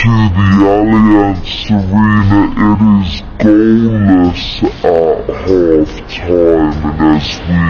to the Allianz Arena. It is goalless at half time, and as we